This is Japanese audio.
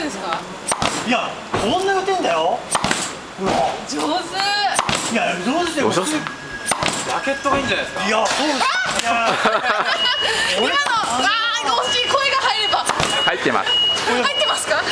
いですか？いやこんな打てんだよ。上手。いや上手で上手ラケットがいいんじゃないですか？いやそうです。今のわー惜しい。声が入れば。入ってます。入ってますか？